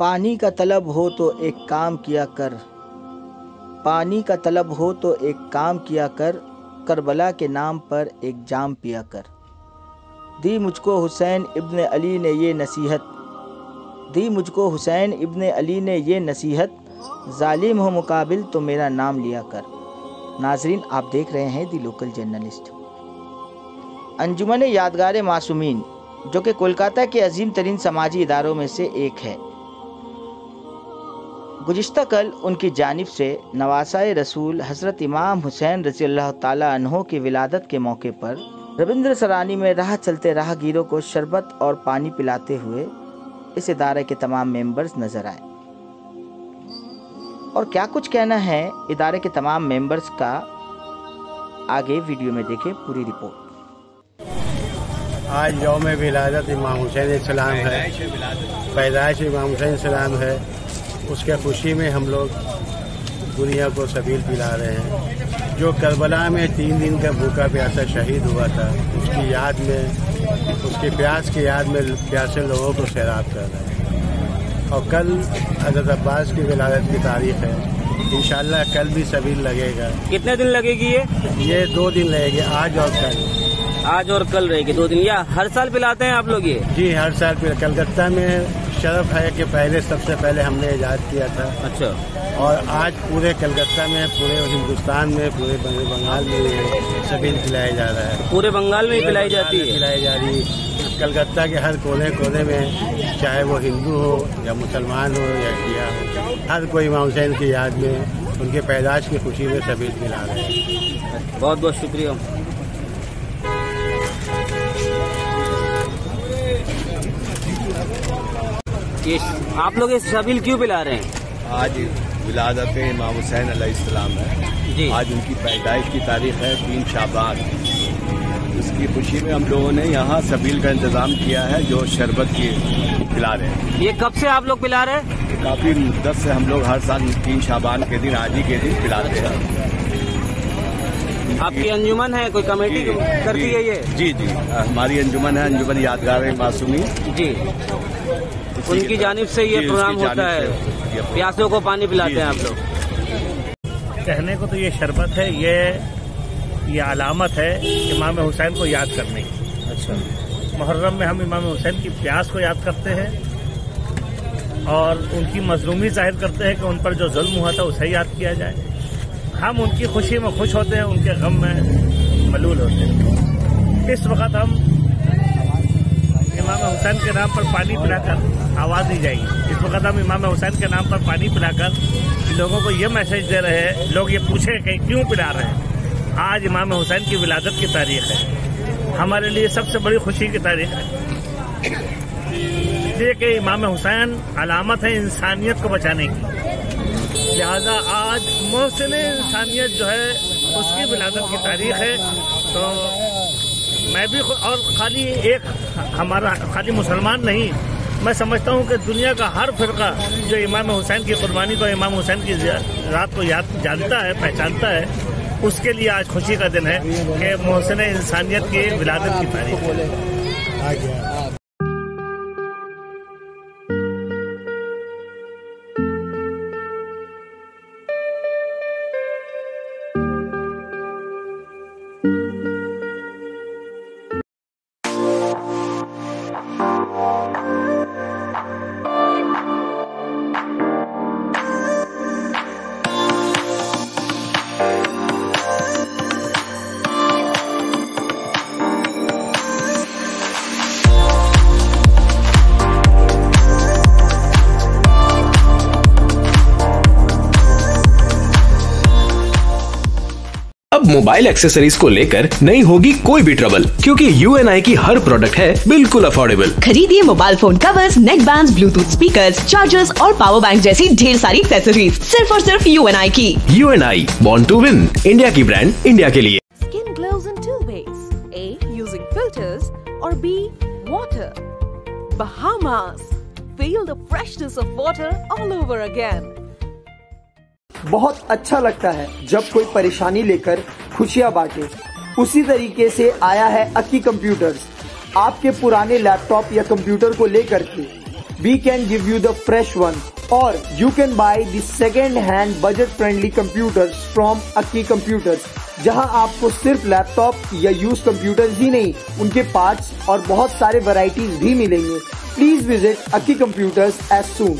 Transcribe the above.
पानी का तलब हो तो एक काम किया कर। पानी का तलब हो तो एक काम किया कर, करबला के नाम पर एक जाम पिया कर। दी मुझको हुसैन इब्न अली ने ये नसीहत। दी मुझको हुसैन इब्न अली ने ये नसीहत, जालिम हो मुकाबिल तो मेरा नाम लिया कर। नाजरीन, आप देख रहे हैं दी लोकल जर्नलिस्ट। अंजुमन यादगार मासूमीन, जो कि कोलकाता के अजीम तरीन समाजी इदारों में से एक है। गुज्त कल उनकी जानब से नवासा रसूल हज़रत इमाम हुसैन रसी अल्लाह तहों की विलादत के मौके पर रविंद्र सरानी में राह चलते राहगीरों को शरबत और पानी पिलाते हुए इस इदारे के तमाम मेंबर्स नज़र आए। और क्या कुछ कहना है इदारे के तमाम मेंबर्स का? आगे वीडियो में देखें पूरी रिपोर्ट। आज यौम विलादत इमाम हुसैन सलाम है। पैदाइश इमाम हुसैन सलाम है। उसके खुशी में हम लोग दुनिया को सबील पिला रहे हैं। जो करबला में तीन दिन का भूखा प्यासा शहीद हुआ था उसकी याद में उसके प्यास की याद में प्यासे लोगों को सैराब कर रहे हैं। और कल हज़रत अब्बास की विलादत की तारीख है। इंशाल्लाह कल भी सबील लगेगा। कितने दिन लगेगी ये? ये दो दिन लगेगी आज और कल। आज और कल रहेगी दो दिन या हर साल पिलाते हैं आप लोग ये? जी हर साल कलकत्ता में शरफ है कि पहले सबसे पहले हमने ईजाद किया था। अच्छा। और आज पूरे कलकत्ता में पूरे हिंदुस्तान में पूरे बंगाल में सभी पिलाया जा रहा है। पूरे बंगाल में ही पिलाई जाती है? पिलाई जा रही कलकत्ता के हर कोने कोने में चाहे वो हिंदू हो या मुसलमान हो या शिया हो हर कोई इमाम हुसैन की याद में उनके पैदाश की खुशी में सभी मिला रहे हैं। बहुत बहुत शुक्रिया। ये आप लोग इस शबील क्यों पिला रहे हैं? आज विलादत इमाम हुसैन अलैहिस्सलाम है। जी। आज उनकी पैदाइश की तारीख है तीन शाबान। उसकी खुशी में हम लोगों ने यहाँ सबील का इंतज़ाम किया है जो शरबत की पिला रहे हैं। ये कब से आप लोग पिला रहे हैं? काफ़ी मुद्दत से हम लोग हर साल तीन शाबान के दिन आज ही के दिन पिलाते हैं। आपकी अंजुमन है? कोई कमेटी करती है ये? जी जी। हमारी अंजुमन है अंजुमन यादगार है मासूमी। जी। उनकी जानिब से ये प्रोग्राम होता है। प्यासों को पानी पिलाते हैं आप लोग। कहने को तो ये शरबत है ये ये अलामत है इमाम हुसैन को याद करने की। अच्छा। मुहर्रम में हम इमाम हुसैन की प्यास को याद करते हैं और उनकी मजलूमी ज़ाहिर करते हैं कि उन पर जो जुल्म हुआ था उसे याद किया जाए। हम उनकी खुशी में खुश होते हैं, उनके गम में मलूल होते हैं। इस वक्त हम इमाम हुसैन के नाम पर पानी पिलाकर आवाज़ दी जाएगी। इस वक्त हम इमाम हुसैन के नाम पर पानी पिलाकर लोगों को ये मैसेज दे रहे हैं, लोग ये पूछे कि क्यों पिला रहे हैं? आज इमाम हुसैन की विलादत की तारीख है। हमारे लिए सबसे बड़ी खुशी की तारीख है। इसलिए कि इमाम हुसैन अलामत है इंसानियत को बचाने की। लिहाजा आज मोहसिन इंसानियत जो है, उसकी विलादत की तारीख है। तो मैं भी और खाली एक हमारा, खाली मुसलमान नहीं, मैं समझता हूँ कि दुनिया का हर फिरका जो इमाम हुसैन की कुर्बानी को इमाम हुसैन की रात को याद जानता है, पहचानता है, उसके लिए आज खुशी का दिन है कि मोहसिन इंसानियत की विलादत की तारीख मोबाइल एक्सेसरीज को लेकर नहीं होगी कोई भी ट्रबल क्योंकि यू की हर प्रोडक्ट है बिल्कुल अफोर्डेबल खरीदिए mobile phone covers neck band bluetooth speaker chargers और पावर बैंक जैसी ढेर सारी एक्सेसरीज सिर्फ़ और सिर्फ़ UNI की U N I bond to win India की ब्रांड इंडिया के लिए Skin glows in two ways A. Using filters, or B. Water. Bahamas. Feel the freshness of water all over again. बहुत अच्छा लगता है जब कोई परेशानी लेकर खुशियाँ बांटे। उसी तरीके से आया है अक्की कंप्यूटर्स आपके पुराने लैपटॉप या कंप्यूटर को लेकर के। We can give you the fresh one और you can buy the second hand budget friendly computers from Aki Computers जहाँ आपको सिर्फ़ लैपटॉप या यूज़ कंप्यूटर्स ही नहीं, उनके पार्ट्स और बहुत सारे वैरायटीज भी मिलेंगे। Please visit Akki computers as soon